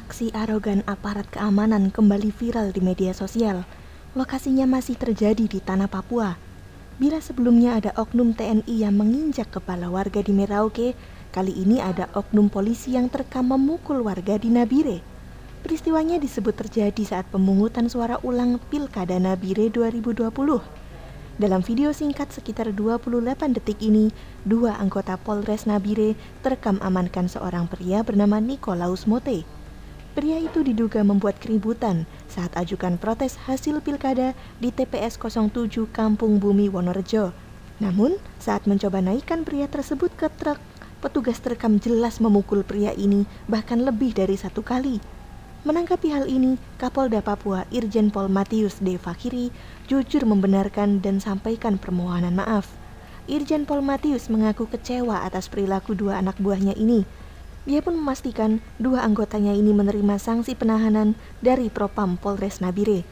Aksi arogan aparat keamanan kembali viral di media sosial. Lokasinya masih terjadi di tanah Papua. Bila sebelumnya ada oknum TNI yang menginjak kepala warga di Merauke, kali ini ada oknum polisi yang terekam memukul warga di Nabire. Peristiwanya disebut terjadi saat pemungutan suara ulang Pilkada Nabire 2020. Dalam video singkat sekitar 28 detik ini, dua anggota Polres Nabire terekam amankan seorang pria bernama Nikolaus Mote. Pria itu diduga membuat keributan saat ajukan protes hasil pilkada di TPS 07 Kampung Bumi Wonorejo. Namun, saat mencoba naikkan pria tersebut ke truk, petugas terekam jelas memukul pria ini bahkan lebih dari satu kali. Menanggapi hal ini, Kapolda Papua Irjen Pol Matius D. Fakiri jujur membenarkan dan sampaikan permohonan maaf. Irjen Pol Matius mengaku kecewa atas perilaku dua anak buahnya ini ia pun memastikan dua anggotanya ini menerima sanksi penahanan dari Propam Polres Nabire.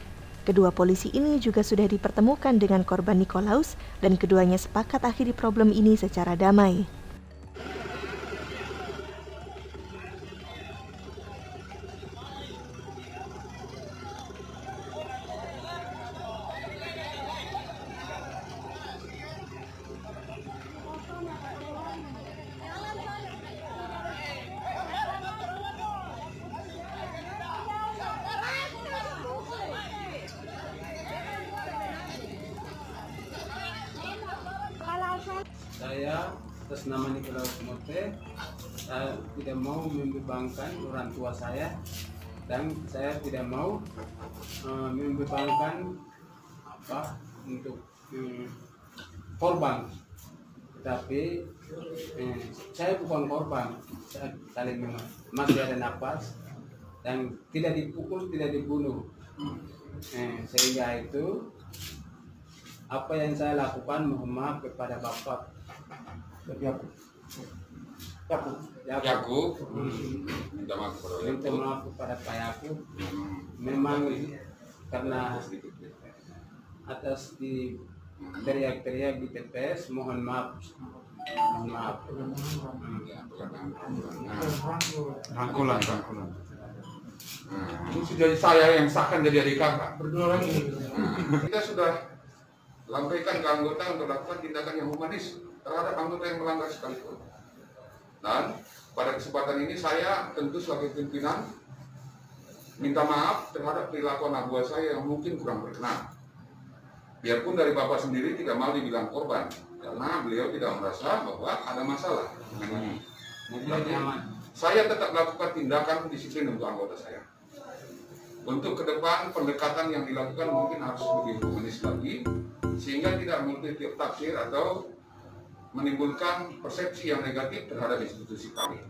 Kedua polisi ini juga sudah dipertemukan dengan korban Nikolaus dan keduanya sepakat akhiri problem ini secara damai. Saya atas nama Nikolaus Mote saya tidak mau membebankan orang tua saya dan saya tidak mau uh, membebankan apa untuk um, korban. Tetapi eh, saya bukan korban saya saling masih ada nafas dan tidak dipukul tidak dibunuh. Eh, sehingga itu apa yang saya lakukan mohon maaf kepada bapak Yakub. Yakub. Yakub. Hmm. Minta maaf kepada Yakub. Minta maaf kepada Pak Yakub. Memang karena atas di teriak-teriak di TPS mohon maaf mohon maaf rangkulan rangkulan nah, ini sudah saya yang sahkan jadi adik kakak berdua lagi nah, kita sudah lampaikan ke anggota untuk lakukan tindakan yang humanis terhadap anggota yang melanggar sekalipun. Dan pada kesempatan ini saya tentu sebagai pimpinan minta maaf terhadap perilaku anak buah saya yang mungkin kurang berkenan. Biarpun dari Bapak sendiri tidak mau dibilang korban, karena beliau tidak merasa bahwa ada masalah dengan ini. Jadi, saya tetap melakukan tindakan disiplin untuk anggota saya. Untuk ke depan pendekatan yang dilakukan mungkin harus lebih humanis lagi, sehingga tidak multi tafsir atau menimbulkan persepsi yang negatif terhadap institusi kami.